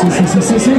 Sí, sí, sí, sí, sí.